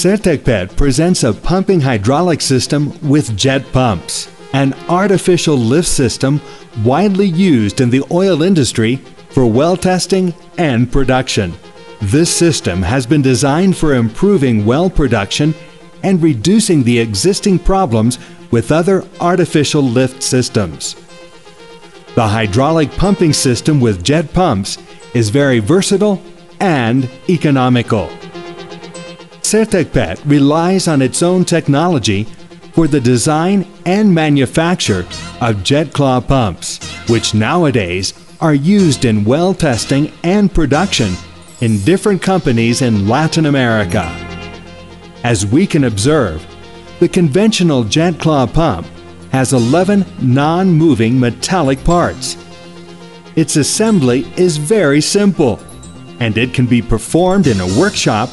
Sertecpet presents a pumping hydraulic system with jet pumps, an artificial lift system widely used in the oil industry for well testing and production. This system has been designed for improving well production and reducing the existing problems with other artificial lift systems. The hydraulic pumping system with jet pumps is very versatile and economical. Sertecpet relies on its own technology for the design and manufacture of jet claw pumps, which nowadays are used in well testing and production in different companies in Latin America. As we can observe, the conventional jet claw pump has 11 non-moving metallic parts. Its assembly is very simple, and it can be performed in a workshop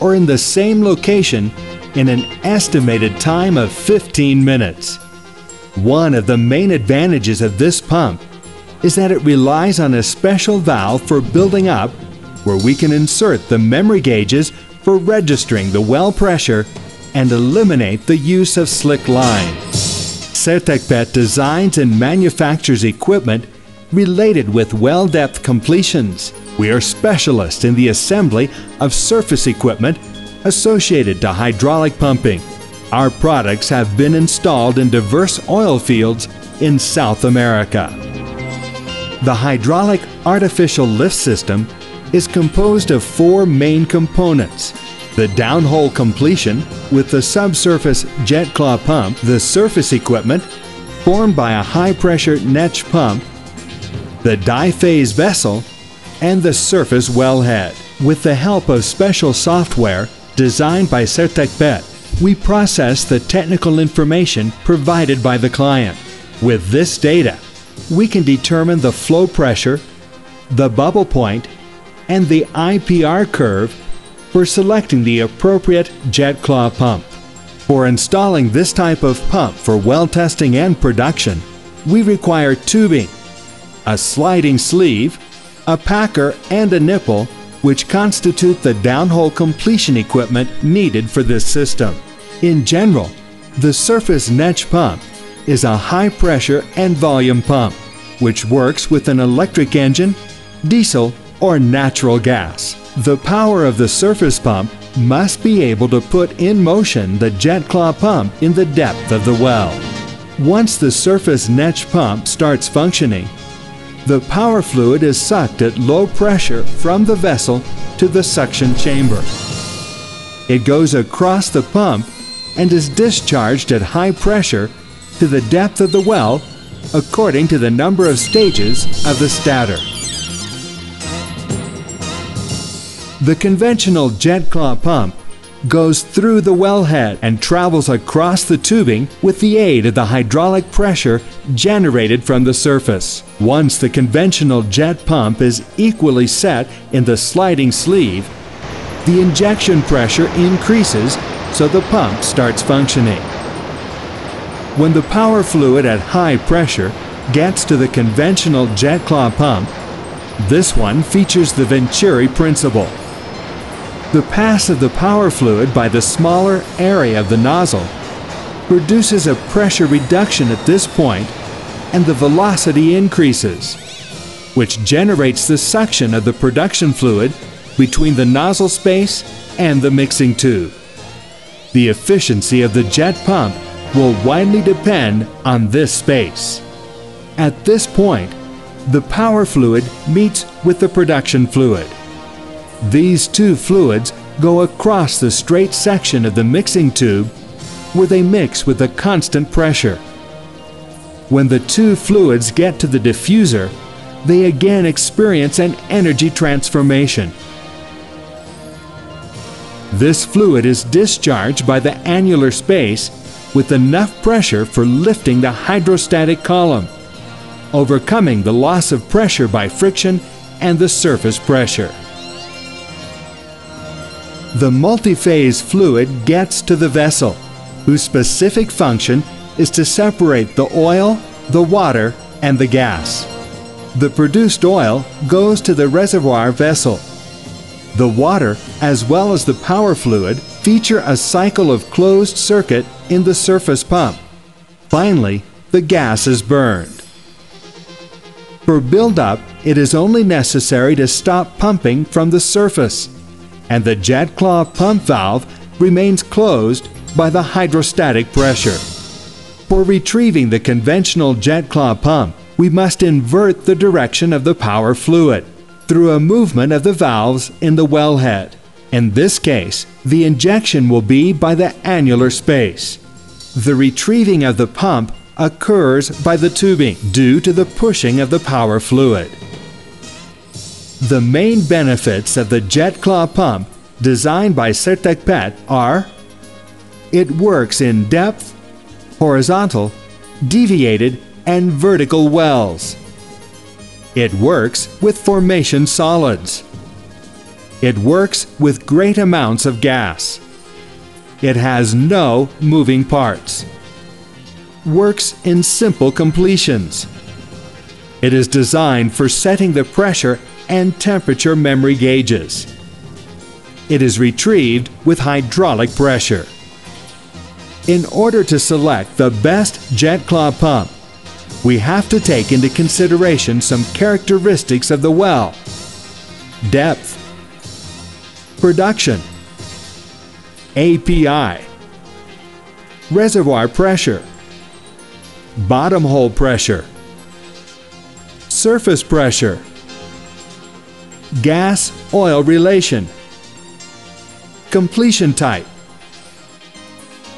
or in the same location in an estimated time of 15 minutes. One of the main advantages of this pump is that it relies on a special valve for building up where we can insert the memory gauges for registering the well pressure and eliminate the use of slick line. Sertecpet designs and manufactures equipment related with well depth completions. We are specialists in the assembly of surface equipment associated to hydraulic pumping. Our products have been installed in diverse oil fields in South America. The hydraulic artificial lift system is composed of four main components. The downhole completion with the subsurface jet claw pump, the surface equipment formed by a high pressure Netzsch pump, the diphase vessel, and the surface wellhead. With the help of special software designed by Sertecpet, we process the technical information provided by the client. With this data, we can determine the flow pressure, the bubble point, and the IPR curve for selecting the appropriate jet claw pump. For installing this type of pump for well testing and production, we require tubing, a sliding sleeve, a packer, and a nipple which constitute the downhole completion equipment needed for this system. In general, the surface Netzsch pump is a high pressure and volume pump which works with an electric engine, diesel, or natural gas. The power of the surface pump must be able to put in motion the jet claw pump in the depth of the well. Once the surface Netzsch pump starts functioning, the power fluid is sucked at low pressure from the vessel to the suction chamber. It goes across the pump and is discharged at high pressure to the depth of the well according to the number of stages of the stator. The conventional jet claw pump goes through the wellhead and travels across the tubing with the aid of the hydraulic pressure generated from the surface. Once the conventional jet pump is equally set in the sliding sleeve, the injection pressure increases so the pump starts functioning. When the power fluid at high pressure gets to the conventional jet claw pump, this one features the Venturi principle. The pass of the power fluid by the smaller area of the nozzle produces a pressure reduction at this point and the velocity increases, which generates the suction of the production fluid between the nozzle space and the mixing tube. The efficiency of the jet pump will widely depend on this space. At this point, the power fluid meets with the production fluid. These two fluids go across the straight section of the mixing tube where they mix with a constant pressure. When the two fluids get to the diffuser, they again experience an energy transformation. This fluid is discharged by the annular space with enough pressure for lifting the hydrostatic column, overcoming the loss of pressure by friction and the surface pressure the multiphase fluid gets to the vessel, whose specific function is to separate the oil, the water, and the gas. The produced oil goes to the reservoir vessel. The water, as well as the power fluid, feature a cycle of closed circuit in the surface pump. Finally, the gas is burned. For buildup, it is only necessary to stop pumping from the surface, and the jet claw pump valve remains closed by the hydrostatic pressure. For retrieving the conventional jet claw pump, we must invert the direction of the power fluid through a movement of the valves in the wellhead. In this case, the injection will be by the annular space. The retrieving of the pump occurs by the tubing due to the pushing of the power fluid. The main benefits of the jet claw pump designed by Sertecpet are it works in depth, horizontal, deviated, and vertical wells. It works with formation solids. It works with great amounts of gas. It has no moving parts. Works in simple completions. It is designed for setting the pressure and temperature memory gauges. It is retrieved with hydraulic pressure. In order to select the best jet claw pump, we have to take into consideration some characteristics of the well. Depth, production, API, reservoir pressure, bottom hole pressure, surface pressure, gas oil relation, completion type,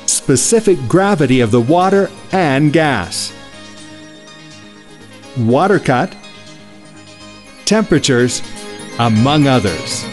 specific gravity of the water and gas, water cut, temperatures, among others.